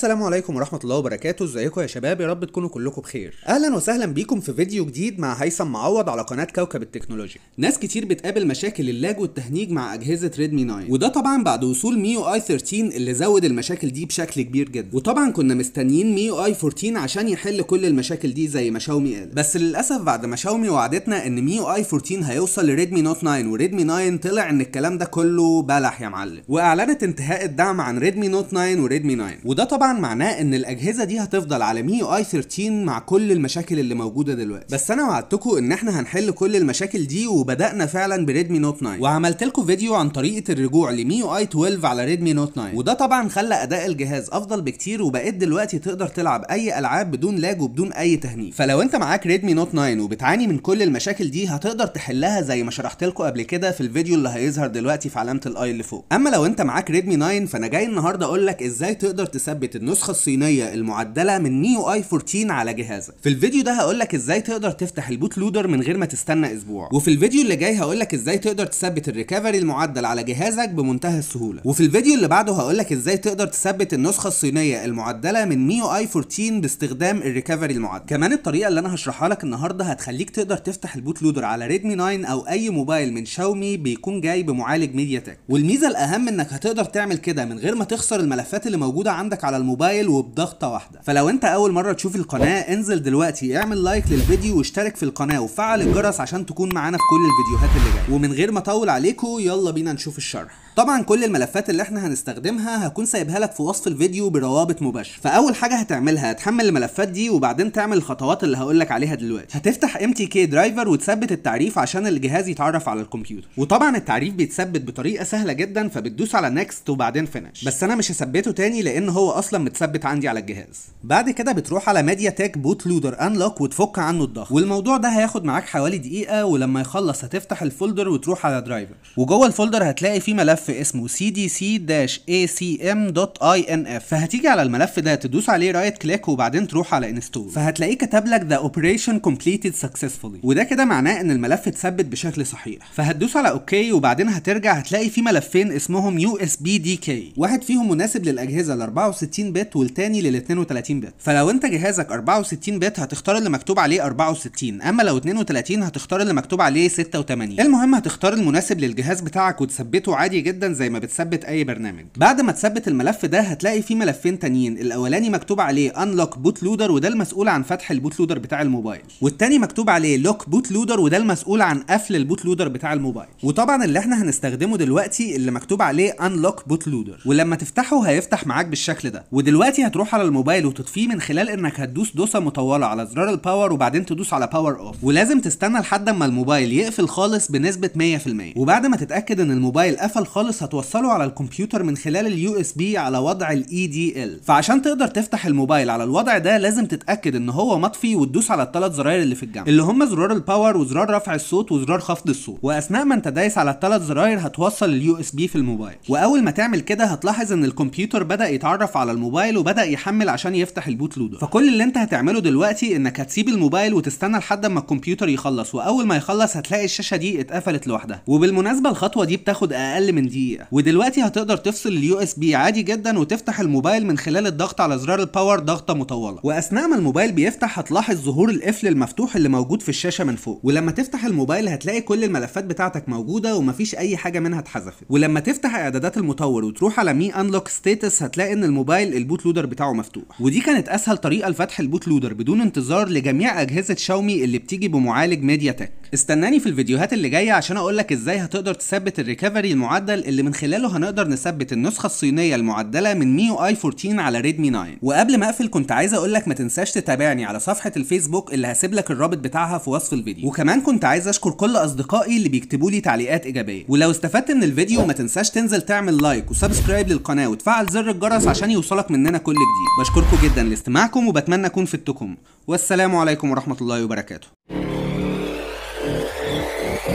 السلام عليكم ورحمة الله وبركاته. ازيكم يا شباب؟ يا رب تكونوا كلكم بخير. أهلا وسهلا بيكم في فيديو جديد مع هيثم معوض على قناة كوكب التكنولوجيا. ناس كتير بتقابل مشاكل ال lag والتهنيج مع أجهزة Redmi 9 وده طبعا بعد وصول MIUI 13 اللي زود المشاكل دي بشكل كبير جدا. وطبعا كنا مستنيين MIUI 14 عشان يحل كل المشاكل دي زي ما شاومي قال. بس للأسف بعد ما شاومي وعدتنا إن MIUI 14 هيوصل ل Redmi Note 9 و Redmi 9 طلع إن الكلام ده كله بلح يا معلم. وأعلنت انتهاء الدعم عن Redmi Note 9 و Redmi 9 وده طبعا معناه إن الأجهزة دي هتفضل على MIUI 13 مع كل المشاكل اللي موجودة دلوقتي. بس أنا وعدتكم إن إحنا هنحل كل المشاكل دي وبدأنا فعلا ب Redmi Note 9 وعملت لكم فيديو عن طريقة الرجوع ل MIUI 12 على Redmi Note 9 وده طبعا خلى أداء الجهاز أفضل بكتير وبقيت دلوقتي تقدر تلعب أي ألعاب بدون lag وبدون أي تهنيج. فلو أنت معاك Redmi Note 9 وبتعاني من كل المشاكل دي هتقدر تحلها زي ما شرحت لكم قبل كده في الفيديو اللي هيظهر دلوقتي في علامة ال i اللي فوق. أما لو أنت معاك Redmi 9 فأنا جاي النهارده أقول لك إزاي تقدر تثبت النسخة الصينية المعدلة من MIUI 14 على جهازك. في الفيديو ده هقول لك إزاي تقدر تفتح ال bootloader من غير ما تستنى أسبوع. وفي الفيديو اللي جاي هقول لك إزاي تقدر تثبت ال recovery المعدل على جهازك بمنتهى السهولة. وفي الفيديو اللي بعده هقول لك إزاي تقدر تثبت النسخة الصينية المعدلة من MIUI 14 باستخدام ال recovery المعدل. كمان الطريقة اللي أنا هشرحها لك النهارده هتخليك تقدر تفتح ال bootloader على Redmi 9 أو أي موبايل من شاومي بيكون جاي بمعالج MediaTek والميزة الأهم إنك هتقدر تعمل كده من غير ما تخسر الملفات اللي موجودة عندك على الموبايل. وبضغطة واحدة. فلو انت أول مرة تشوف القناة انزل دلوقتي اعمل like للفيديو واشترك في القناة وفعل الجرس عشان تكون معانا في كل الفيديوهات اللي جاية. ومن غير ما أطول عليكم يلا بينا نشوف الشرح. طبعا كل الملفات اللي إحنا هنستخدمها هكون سايبها لك في وصف الفيديو بروابط مباشره فأول حاجة هتعملها هتحمل الملفات دي وبعدين تعمل الخطوات اللي هقول لك عليها دلوقتي. هتفتح MTK driver وتثبت التعريف عشان الجهاز يتعرف على الكمبيوتر. وطبعا التعريف بيتثبت بطريقة سهلة جدا فبتدوس على next وبعدين finish بس أنا مش هثبته تاني لأن هو أصلا متثبت عندي على الجهاز. بعد كده بتروح على MediaTek bootloader unlock وتفك عنه الضغط. والموضوع ده هياخد معاك حوالي دقيقة ولما يخلص هتفتح الفولدر وتروح على driver وجوه الفولدر هتلاقي فيه ملف اسمه cdc-acm.inf فهتيجي على الملف ده تدوس عليه right click وبعدين تروح على install فهتلاقيه كتب لك the operation completed successfully. وده كده معناه إن الملف اتثبت بشكل صحيح. فهتدوس على okay وبعدين هترجع هتلاقي في ملفين اسمهم يو اس بي دي كي واحد فيهم مناسب للأجهزة ال 64 bit والتاني لل 32 bit فلو انت جهازك 64 bit هتختار اللي مكتوب عليه 64 أما لو 32 هتختار اللي مكتوب عليه 86 المهم هتختار المناسب للجهاز بتاعك وتثبته عادي جدا. زي ما بتثبت أي برنامج. بعد ما تثبت الملف ده هتلاقي فيه ملفين تانيين. الأولاني مكتوب عليه unlock loader وده المسؤول عن فتح ال bootloader بتاع الموبايل. والتاني مكتوب عليه lock loader وده المسؤول عن قفل ال bootloader بتاع الموبايل. وطبعا اللي إحنا هنستخدمه دلوقتي اللي مكتوب عليه unlock loader. ولما تفتحه هيفتح معاك بالشكل ده. ودلوقتي هتروح على الموبايل وتطفيه من خلال إنك هتدوس دوسة مطولة على زرار ال power وبعدين تدوس على power off ولازم تستنى لحد اما الموبايل يقفل خالص بنسبة 100% وبعد ما تتأكد إن الموبايل قفل خالص هتوصله على الكمبيوتر من خلال ال USB على وضع ال EDL فعشان تقدر تفتح الموبايل على الوضع ده لازم تتأكد إن هو مطفي وتدوس على الثلاث زراير اللي في الجنب. اللي هم زرار ال power وزرار رفع الصوت وزرار خفض الصوت. وأثناء ما أنت دايس على الثلاث زراير هتوصل ال USB في الموبايل. وأول ما تعمل كده هتلاحظ إن الكمبيوتر بدأ يتعرف على الموبايل وبدأ يحمل عشان يفتح ال bootloader فكل اللي أنت هتعمله دلوقتي إنك هتسيب الموبايل وتستنى لحد ما الكمبيوتر يخلص. وأول ما يخلص هتلاقي الشاشة دي اتقفلت لوحدها. وبالمناسبة الخطوة دي بتاخد أقل من دقيقة. ودلوقتي هتقدر تفصل ال USB عادي جدا وتفتح الموبايل من خلال الضغط على زرار ال power ضغطة مطولة. وأثناء ما الموبايل بيفتح هتلاحظ ظهور القفل المفتوح اللي موجود في الشاشة من فوق. ولما تفتح الموبايل هتلاقي كل الملفات بتاعتك موجودة ومفيش أي حاجة منها اتحذفت. ولما تفتح اعدادات المطور وتروح على Mi unlock status هتلاقي إن الموبايل ال bootloader بتاعه مفتوح. ودي كانت أسهل طريقة لفتح ال bootloader بدون انتظار لجميع أجهزة شاومي اللي بتيجي بمعالج MediaTek استناني في الفيديوهات اللي جاية عشان أقول لك إزاي هتقدر تثبت ال recovery المعدل اللي من خلاله هنقدر نثبت النسخة الصينية المعدلة من MIUI 14 على Redmi 9 وقبل ما أقفل كنت عايز أقول لك ما تنساش تتابعني على صفحة الفيسبوك اللي هسيب لك الرابط بتاعها في وصف الفيديو. وكمان كنت عايز أشكر كل أصدقائي اللي بيكتبوا لي تعليقات إيجابية. ولو استفدت من الفيديو ما تنساش تنزل تعمل like و subscribe للقناة وتفعل زر الجرس عشان يوصلك مننا كل جديد. بشكركم جدا لاستماعكم وبتمنى أكون فدتكم. والسلام عليكم ورحمة الله وبركاته.